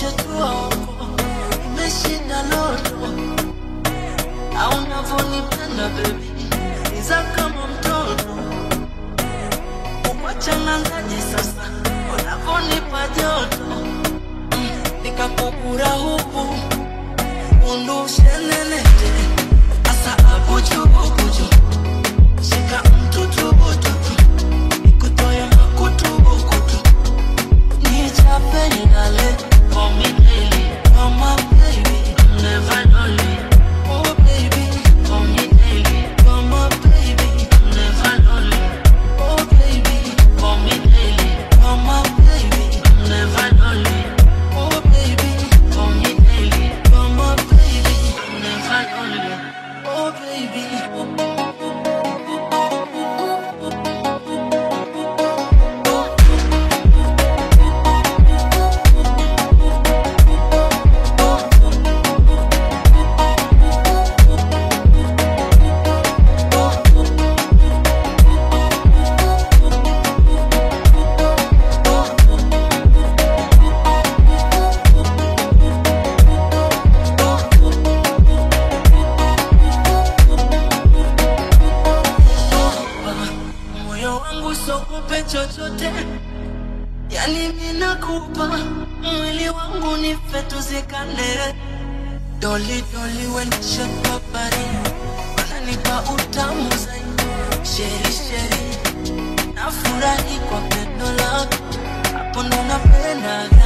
kukuacha tu hapo, umeshinda loto, au baby, niza kama mtoto, kukuacha baby. usiogope chochote, yani minakupa mwili wangu ni fetuzikane doli doli, wendeshe babari, wananipa utamu zaidi, sheri sheri, nafurahi kwa pendo lako, hapo ndo napenda.